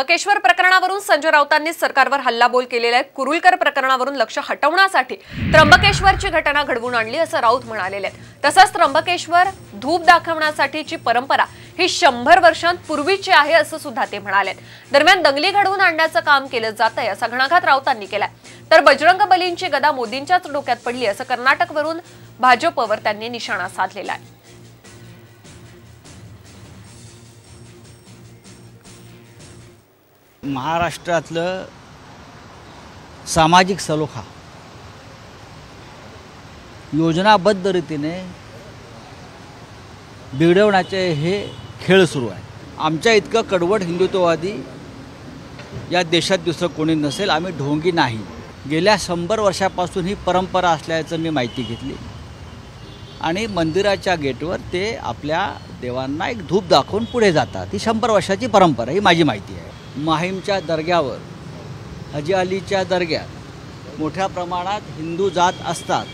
मकेश्वर प्रकरणावरून संजय राऊतांनी सरकारवर हल्लाबोल केलेल्या कुरुलकर प्रकरणावरून लक्ष हटवण्यासाठी त्र्यंबकेश्वरची घटना घडवून आणली असं राऊत म्हणालेले आहेत. तसंच त्र्यंबकेश्वर धूप दाखवण्यासाठीची परंपरा ही शंभर वर्षांपूर्वीची आहे असं सुद्धा ते म्हणाले दरम्यान दंगली घडवून आणण्याचं काम केलं जात आहे असा घणाघात राऊतांनी केलाय. तर बजरंग बलींची गदा मोदींच्याच डोक्यात पडली असं कर्नाटकवरून भाजपवर त्यांनी निशाणा साधलेला आहे. महाराष्ट्रातलं सामाजिक सलोखा योजनाबद्ध रीतीने बिघडवण्याचे हे खेळ सुरू आहे. आमच्या इतकं कडवट हिंदुत्ववादी या देशात दुसरं कोणी नसेल आम्ही ढोंगी नाही. गेल्या शंभर वर्षापासून ही परंपरा असल्याचं मी माहिती घेतली. आणि मंदिराच्या गेटवर ते आपल्या देवांना एक धूप दाखवून पुढे जातात. ही शंभर वर्षाची परंपरा ही माझी माहिती आहे. माहीमच्या दर्ग्यावर हजी अलीच्या दर्ग्यात मोठ्या प्रमाणात हिंदू जात असतात.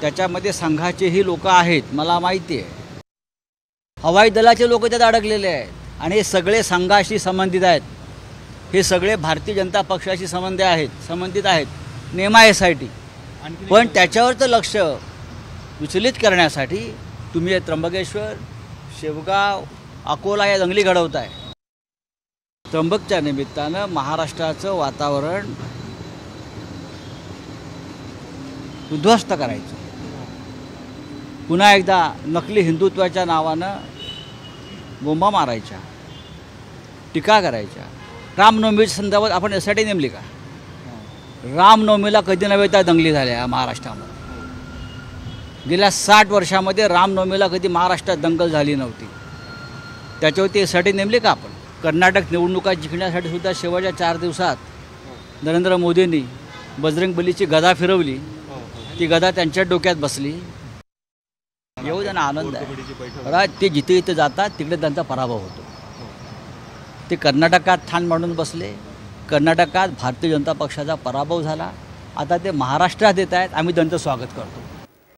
त्याच्यामध्ये संघाचेही लोक आहेत मला माहिती आहे. हवाई दलाचे लोक त्यात अडकलेले आहेत आणि हे सगळे संघाशी संबंधित आहेत. हे सगळे भारतीय जनता पक्षाशी संबंध आहेत संबंधित आहेत. नेमा एस आय टी पण त्याच्यावरचं लक्ष विचलित करण्यासाठी तुम्ही त्र्यंबकेश्वर शेवगाव अकोला या दंगली घडवताय. त्र्यंबकच्या निमित्तानं महाराष्ट्राचं वातावरण उद्ध्वस्त करायचं. पुन्हा एकदा नकली हिंदुत्वाच्या नावानं बोंबा मारायच्या टीका करायच्या. रामनवमीच्या संदर्भात आपण यासाठी नेमली का? रामनवमीला कधी नव्हे त्या दंगली झाल्या महाराष्ट्रामध्ये. गेल्या साठ वर्षामध्ये रामनवमीला कधी महाराष्ट्रात दंगल झाली नव्हती. त्याच्यावरती यासाठी नेमली का आपण? कर्नाटक निवडणुका जिंकण्यासाठी सुद्धा शेवटच्या चार दिवसात नरेंद्र मोदींनी बजरंग बलीची गदा फिरवली. ती गदा त्यांच्या डोक्यात बसली. येऊ त्यांना आनंद आहे. ते जिथे इथे जातात तिकडे त्यांचा पराभव होतो. ते कर्नाटकात ठाण मांडून बसले. कर्नाटकात भारतीय जनता पक्षाचा पराभव झाला. आता ते महाराष्ट्रात येत आहेत. आम्ही त्यांचं स्वागत करतो.